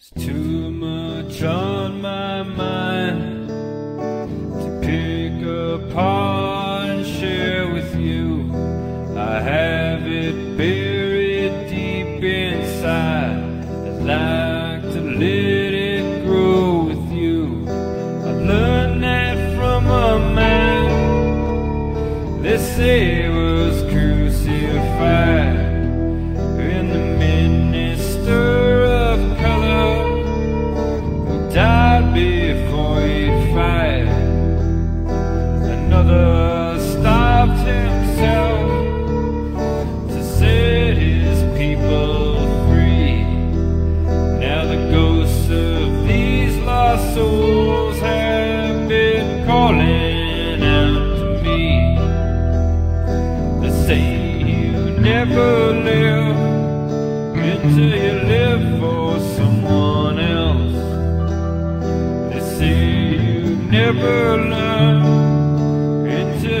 There's too much on my mind to pick apart and share with you. I have it buried deep inside. I'd like to let it grow with you. I learned that from a man they say himself to set his people free. Now the ghosts of these lost souls have been calling out to me. They say you never live until you live for someone else. They say you never learn until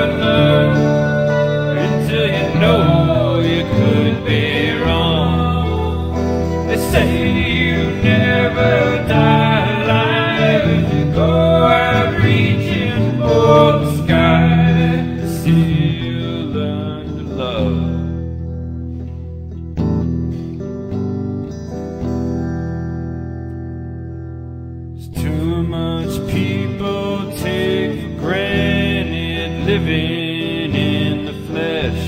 much people take for granted living in the flesh.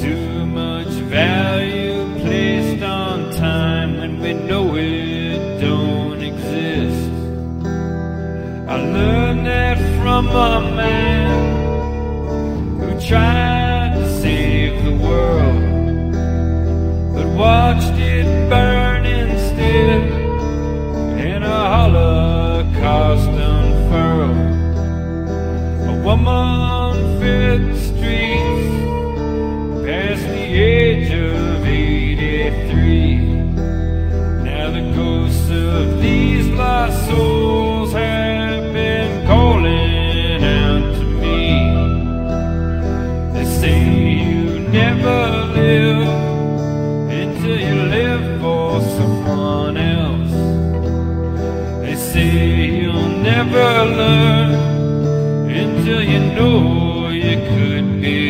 Too much value placed on time when we know it don't exist. I learned that from a man who tried to save the world but watched it burn streets past the age of 83. Now the ghosts of these lost souls have been calling out to me. They say you never live until you live for someone else. They say you'll never learn until you know you could be